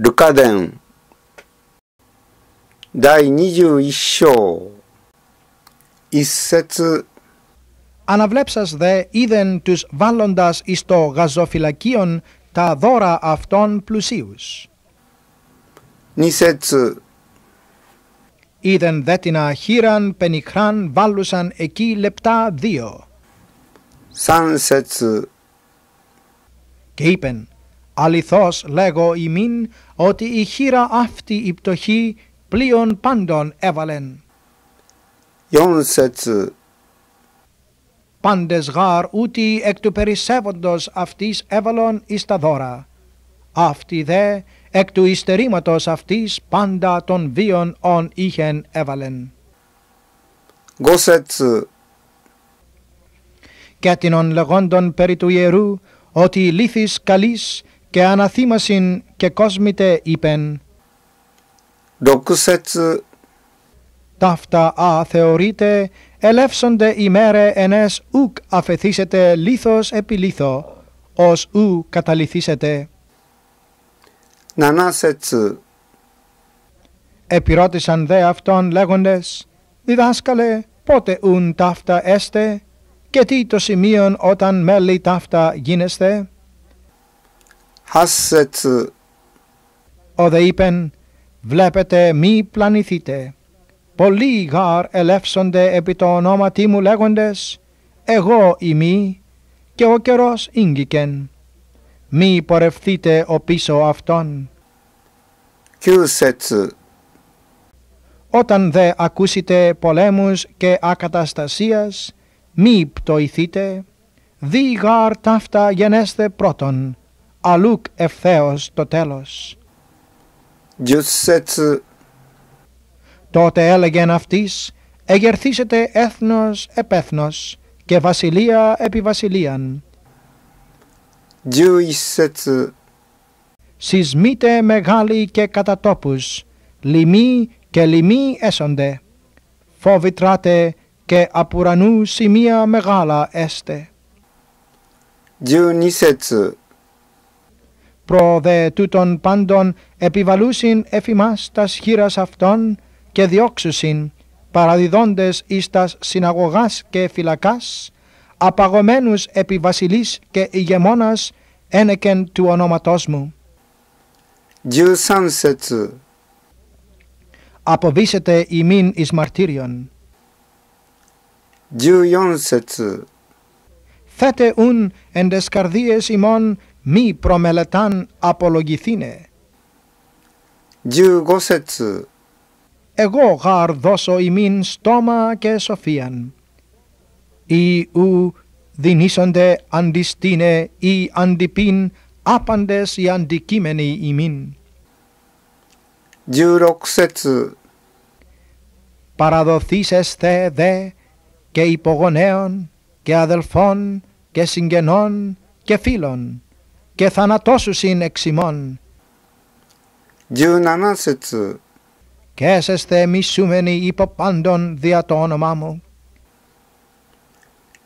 ルカ伝第21章一節 Αναβλέψας δε είδεν τους βάλλοντας εις το γαζοφυλακίον τα δώρα αυτών πλουσίους. 二節 Είδεν δε την αχύραν πενιχράν βάλουσαν εκεί λεπτά δύο. 三節 Και είπεν, Αληθώς λέγω ημίν ότι η χείρα αυτή η πτωχή πλοίον πάντων έβαλεν. Πάντες γάρ ούτι εκ του περισσεύοντος αυτής έβαλον εις τα δώρα. Αυτή δε εκ του ιστερήματος αυτής πάντα των βίων ον είχεν έβαλεν. Και την ον λεγόντων περί του ιερού ότι λύθης καλής και αναθύμασιν και κόσμητε είπεν «Δοξέτς ταύτα αθεωρείτε, ελεύσονται ημέρε μέρε ενές ουκ αφεθήσετε λίθος επί λίθο, ως ου καταληθήσετε». Νανάσετς Επιρώτησαν δε αυτόν λέγοντες «Διδάσκαλε, πότε ουν ταύτα έστε και τι το σημείον όταν μέλη ταύτα γίνεστε». Ο Όδε είπεν, βλέπετε μη πλανηθείτε. Πολλοί γάρ ελεύσονται επί το ονόματι μου λέγοντες, εγώ ημί και ο καιρός ίγγικεν. Μη πορευθείτε ο πίσω αυτών. Κιούσετ. Όταν δε ακούσετε πολέμους και ακαταστασίας, μη πτωηθείτε, δι γάρ ταύτα γενέστε πρώτον, αλούκ ευθέως το τέλος. Γιουσέτς. Τότε έλεγεν αυτής, εγερθήσετε έθνος επέθνος και βασιλεία επί βασιλείαν. Γιουσέτς. Σεισμείτε μεγάλοι και κατατόπους, λιμοί και λιμοί έσονται. Φοβητράτε και απ' ουρανού σημεία μεγάλα έστε. Γιουνίσετς προδε τούτων πάντων επιβαλούσιν εφημάς τας χείρας αυτών και διώξουσιν παραδιδόντες εις τας συναγωγάς και φυλακάς, απαγωμένους επί βασιλής και ηγεμόνας ένεκεν του ονόματός μου. 13 Αποβίσετε ημίν εις μαρτύριον. 14節 Θέτε ούν εν τες καρδίες ημών μη προμελετάν απολογηθήνε. 15. Εγώ γαρ δώσω ημίν στόμα και σοφίαν. Ή ου δινήσονται αντιστήνε ή αντιπίν άπαντες οι αντικείμενοι ημίν. 16. Παραδοθήσεσθε δε και υπογονέων και αδελφών και συγγενών και φίλων και θανατώσουσιν εξ ημών 十七节και έσεσθε μισούμενοι υπό πάντων δια το όνομά μου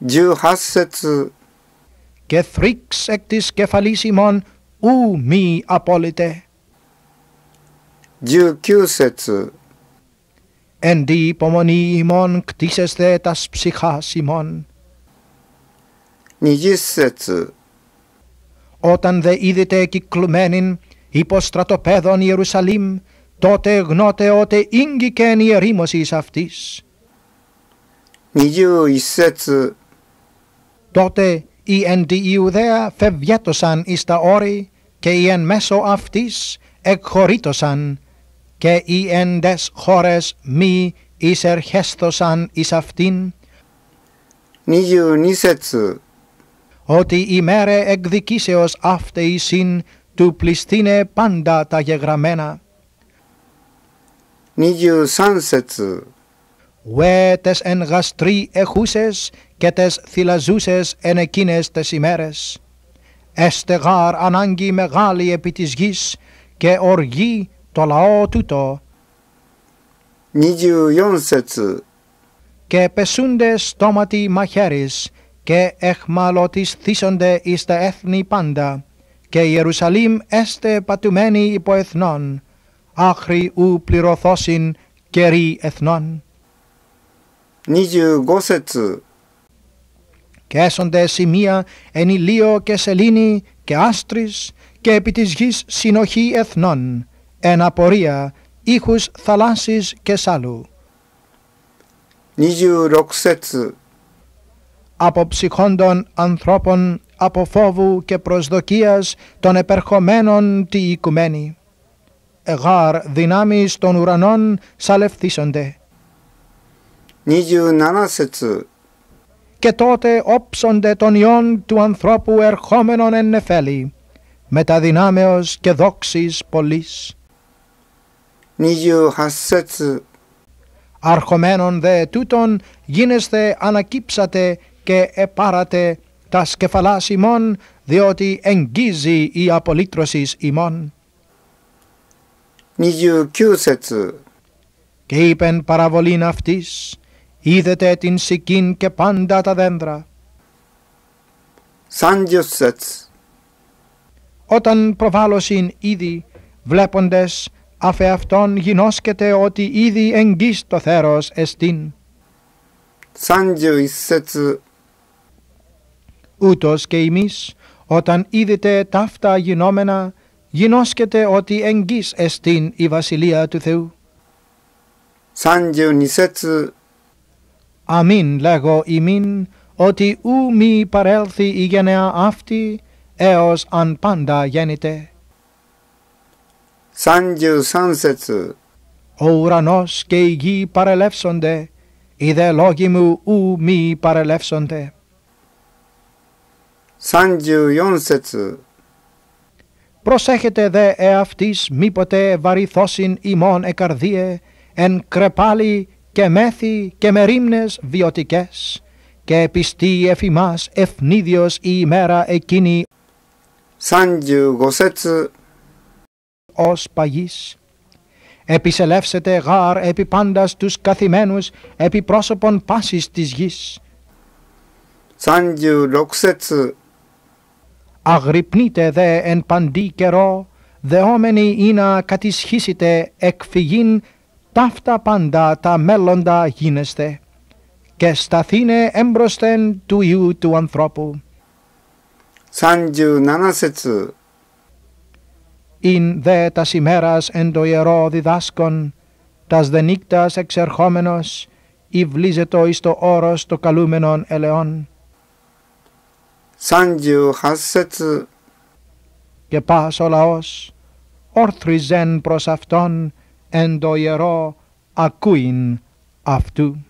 十八节 και θρύξ εκ της κεφαλής ημών ου μη απόλυτε 十九节 εν τη υπομονή ημών κτίσεσθε τας ψυχάς ημών 二十节 όταν δε είδετε κυκλουμένην υπό στρατοπέδων Ιερουσαλήμ, τότε γνώτε ότι ίγκυκεν η εις αυτής. 21. Τότε οι εν τη Ιουδαία φευγέτωσαν εις τα όρη και οι εν μέσω αυτής εκχωρήτωσαν και οι εν δες χώρες μη εισερχέστωσαν εις αυτήν. 22 ότι η μέρε εκδικήσεως αυτή συν του πληστήνε πάντα τα γεγραμμένα. 二十三节 Ουέ τες εν γαστροί εχούσες και τες θυλαζούσες εν εκείνες τες ημέρες. Έστε γάρ ανάγκη μεγάλη επί της γης και οργή το λαό τούτο 二十四节 και πεσούνται στόματι μαχαίρις και εχμαλωτισθήσονται εις τα έθνη πάντα και η Ιερουσαλήμ έστε πατουμένη υπό εθνών, άχρη ου πληρωθώσιν καιροί εθνών. 25節 Και έσονται σημεία εν ηλίο και σελήνη και άστρης και επί της γης συνοχή εθνών, εν απορία ήχους θαλάσσης και σάλου. 26節 από ψυχόντων ανθρώπων, από φόβου και προσδοκίας των επερχομένων τη οικουμένη. Εγάρ δυνάμεις των ουρανών σαλευθίσονται. 27節 Και τότε όψονται των ιών του ανθρώπου ερχόμενων εν νεφέλη, μετά δυνάμεως και δόξης πολλής. 28節 Αρχομένων δε τούτων γίνεστε ανακύψατε και επάρατε τα σκεφαλάς ημών, διότι εγγύζει η απολύτρωση ημών. 29. Και είπεν παραβολήν αυτής, είδετε την σικήν και πάντα τα δέντρα. 30 σετς. Όταν προβάλλωσιν ήδη, βλέποντες αφε αυτόν γινώσκεται ότι ήδη εγγύς το θέρος εστίν. 31. Ούτως και εμείς, όταν είδετε ταύτα γινόμενα, γινώσκεται ότι εγγύς εστίν η Βασιλεία του Θεού. 32節 Αμήν λέγω ημίν, ότι ου μη παρέλθει η γενεά αυτή, έως αν πάντα γέννηται. 33節 Ο ουρανός και η γη παρελεύσονται, οι δε λόγοι μου ου μη παρελεύσονται. 34节 Προσέχετε δε εαυτής μήποτε βαρυθώσιν ημών εκαρδίε, εν κρεπάλι και μέθη και με ρήμνες βιωτικές, και πιστή εφημάς ευνίδιος η ημέρα εκείνη 35节 ως παγής. Επισελεύσετε γάρ επί πάντας τους καθημένους επί πρόσωπον πάσης της γης. 36节 Αγρυπνείτε δε εν παντή καιρό, δεόμενοι ή να κατησχίσετε εκφυγήν ταύτα πάντα τα μέλλοντα γίνεστε. Και σταθήνε έμπροσθεν του Ιού του ανθρώπου. 37節 ειν δε τας ημέρας εν το ιερό διδάσκον, τας δε νύκτας εξερχόμενος, υβλίζετο εις το όρος το καλούμενον ελαιών, 38節 και πας ο λαός, όρθριζεν προς αυτόν εν το ιερό ακούειν αυτού.